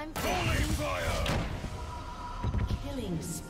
I'm Holy fire! Killing spree.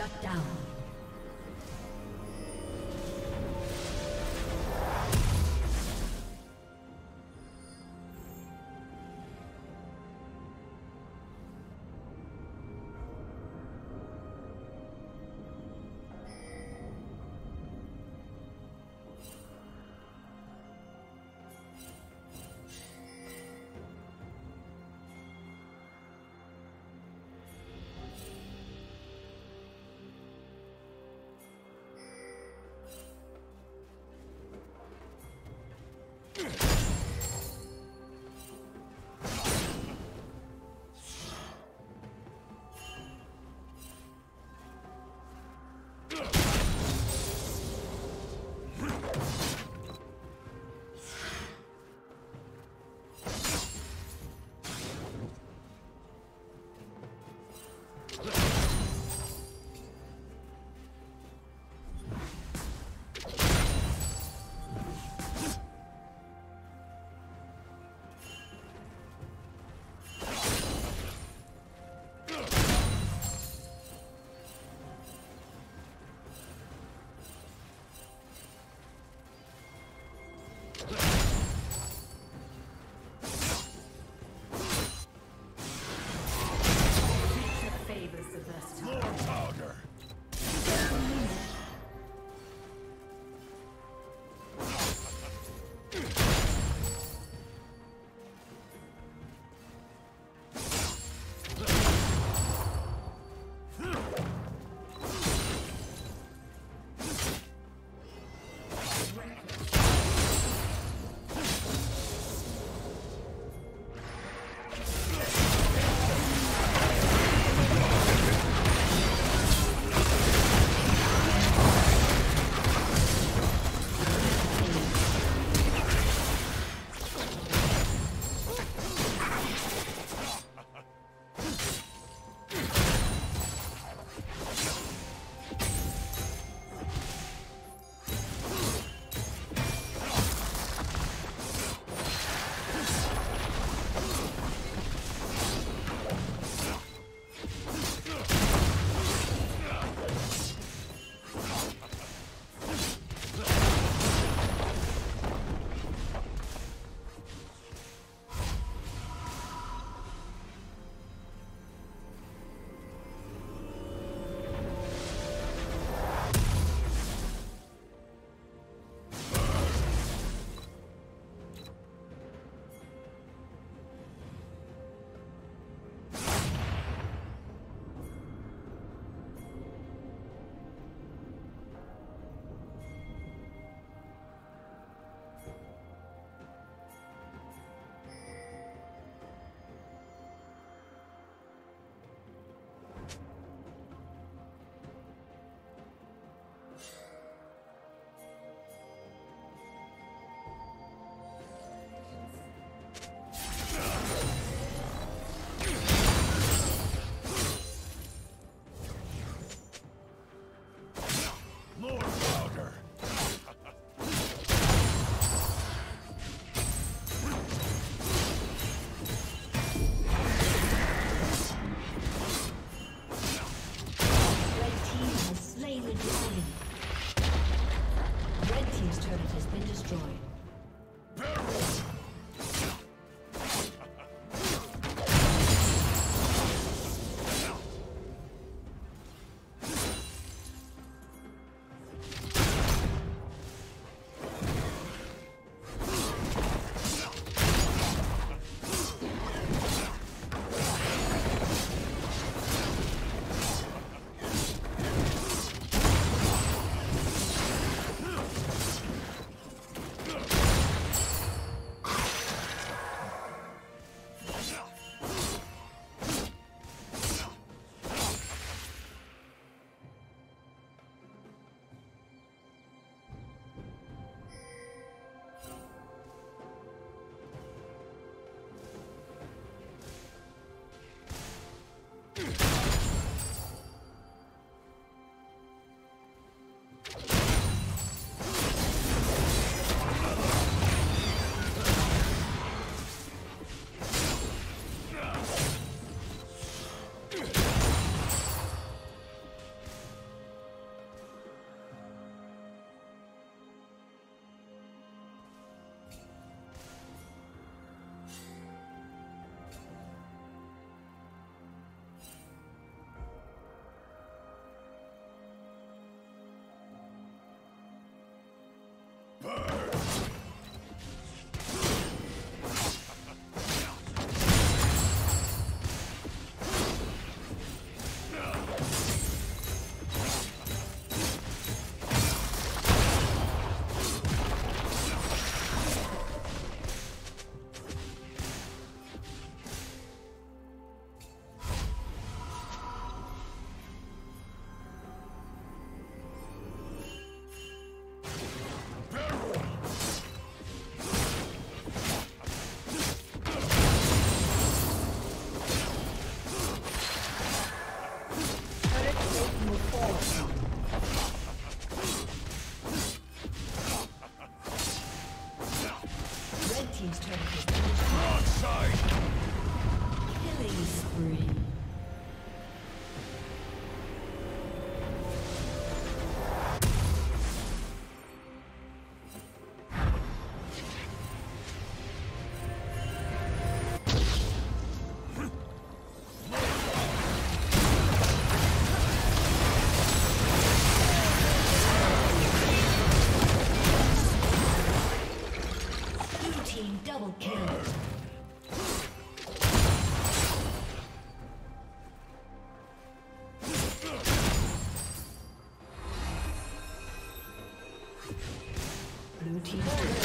Shut down. Oh. Blue team's.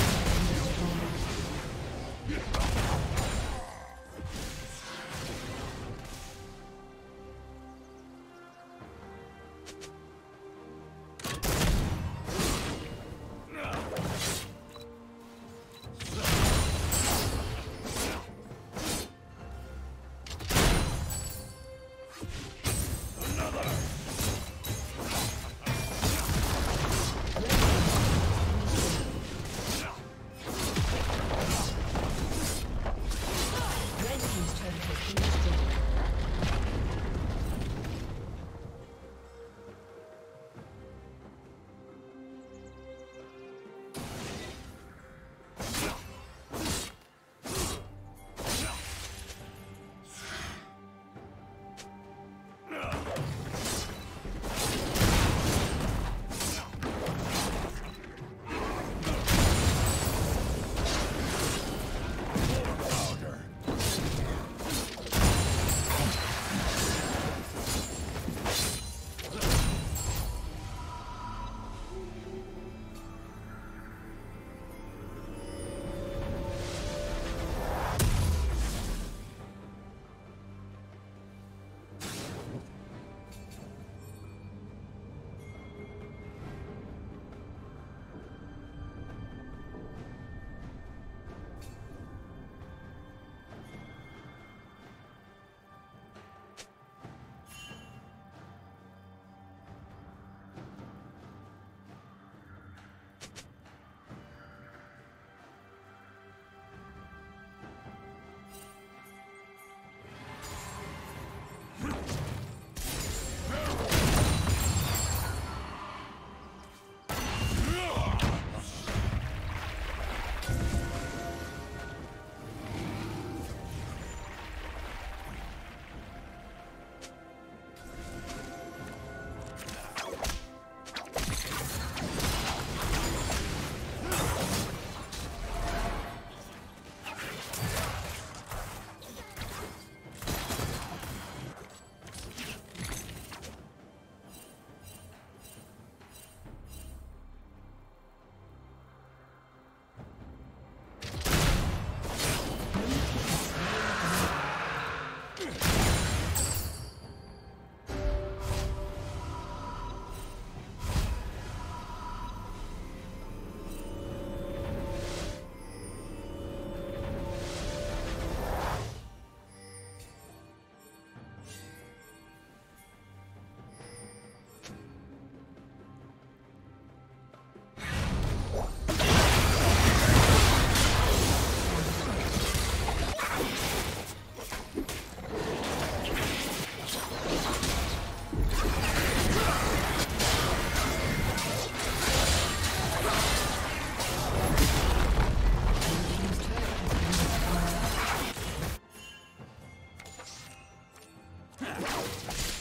Let's go.